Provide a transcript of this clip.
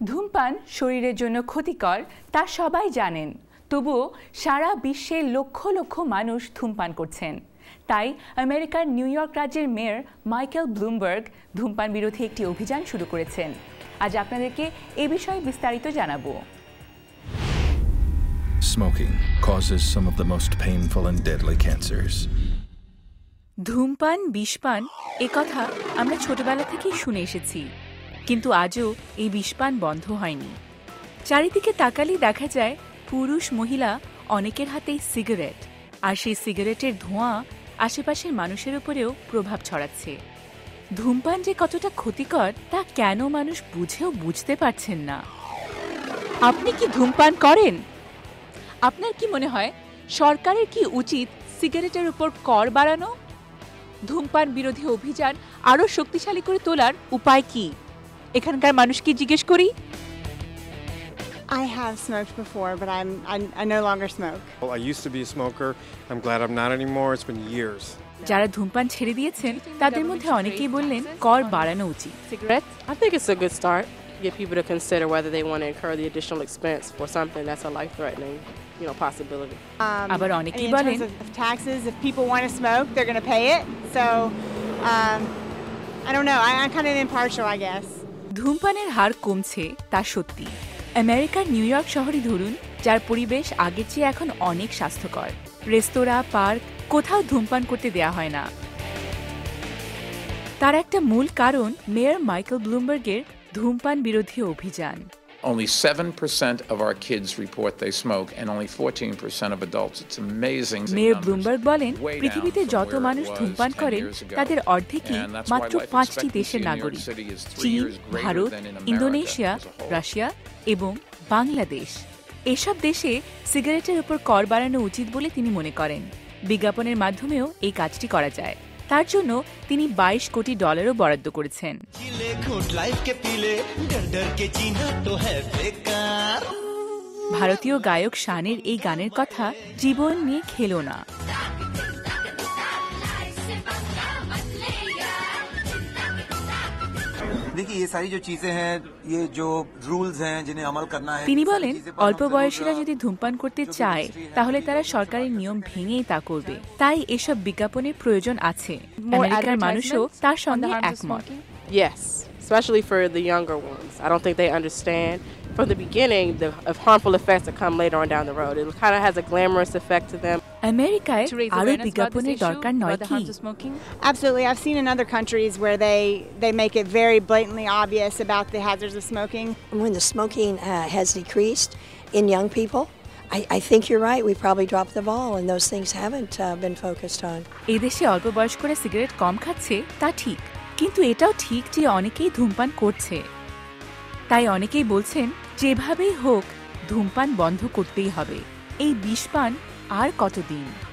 ধূমপান শরীরের জন্য ক্ষতিকর তা সবাই জানেন। তবুও সারা বিশ্বে লক্ষ লক্ষ মানুষ ধূমপান করছেন। তাই আমেরিকার নিউ ইয়র্ক রাজ্যের মেয়র মাইকেল ব্লুমবার্গ ধূমপান বিরোধী একটি অভিযান শুরু করেছেন। আজ আপনাদেরকে এ বিষয়ে বিস্তারিত জানাব। Smoking causes some of the most painful and deadly cancers. ধূমপান বিষপান এ কথা আমরা ছোটবেলা থেকেই শুনে এসেছি। কিন্তু আজও এই বিষপান বন্ধ হয়নি। চারিদিকে তাকালেই দেখা যায়, পুরুষ মহিলা অনেকের হাতেই সিগারেট, আর সেই সিগারেটের ধোঁয়া আশেপাশের মানুষের উপরেও প্রভাব ছড়াচ্ছে। ধূমপান যে কতটা ক্ষতিকর, তা কেন মানুষ বুঝেও বুঝতে পারছেন না। আপনি কি ধূমপান করেন? আপনার কি মনে হয়, সরকারের কি উচিত সিগারেটের উপর কর বাড়ানো? ধূমপান বিরোধী অভিযান আরও শক্তিশালী করে তোলার উপায় কি? এখানকার মানুষকে জিজ্ঞেস করি I have smoked before, but I'm I, I no longer smoke. Well, I used to be a smoker. I'm glad I'm not anymore. It's been years. যারা ধূমপান ছেড়ে দিয়েছেন তাদের মধ্যে অনেকেই বললেন কর বাড়ানো উচিত cigarettes. I think it's a good start. Get people to consider whether they want to incur the additional expense for something that's a life-threatening, you know, possibility. Um, আবার I mean, অনেকেই in terms বলেন of taxes, if people want to smoke, they're going to pay it. So um, I don't know. I, I'm kind of impartial, I guess. ধূমপানের হার কমছে, তা সত্যি। আমেরিকার New York শহরে ধরুন, যার পরিবেশ আগের চেয়ে এখন অনেক স্বাস্থ্যকর। রেস্তোরাঁ, পার্ক, কোথাও ধূমপান করতে দেয়া হয় না। তার একটা মূল কারণ মেয়র মাইকেল ব্লুমবার্গের ধূমপান বিরোধী অভিযান। Only 7% of our kids report they smoke, and only 14% of adults. It's amazing. Mayor. Bloomberg বলেন পৃথিবীতে যত মানুষ ধূমপান 10 করেন. তাদের অর্ধেকই মাত্র পাঁচটি দেশের নাগরিক চীন ভারত ইন্দোনেশিয়া. রাশিয়া এবং বাংলাদেশ এসব দেশে সিগারেটের উপর কর বাড়ানো উচিত বলে তিনি মনে করেন বিজ্ঞাপনের মাধ্যমেও এই কাজটি করা যায় তার জন্য তিনি ২২ কোটি ডলারও বরাদ্দ করেছেন। ভারতীয় গায়ক শানের এই গানের কথা জীবন নিয়ে খেলো না। देखिए ये सारी जो चीजें हैं ये जो रूल्स हैं जिन्हें अमल करना है তিনি ये सारी বলেন चीजें पर অল্প हम বয়সীরা जरूर, যদি ধূমপান করতে চায় তাহলে তারা সরকারের নিয়ম ভেঙেই তা করবে তাই এসব বিজ্ঞাপনের প্রয়োজন আছে আমেরিকার মানুষও তার সঙ্গে একমত Yes, especially for the younger ones. I don't think they understand from the beginning the of harmful effects that come later on down the road. It kind of has a glamorous effect to them. আমেরিকায় আরও বিজ্ঞাপনের দরকার নয় কি Absolutely. I've seen in other countries where they, they make it very blatantly obvious about the hazards of smoking. when the smoking uh, has decreased in young people, I, I think you're right. We probably dropped the ball, and those things haven't uh, been focused on. এদেশে অল্প বয়স্করা cigarette কম খাচ্ছে তা ঠিক কিন্তু এটাও ঠিক যে অনেকেই ধূমপান করছে তাই অনেকেই বলছেন যেভাবেই হোক ধূমপান বন্ধ করতেই হবে এই বিষপান আর কতদিন?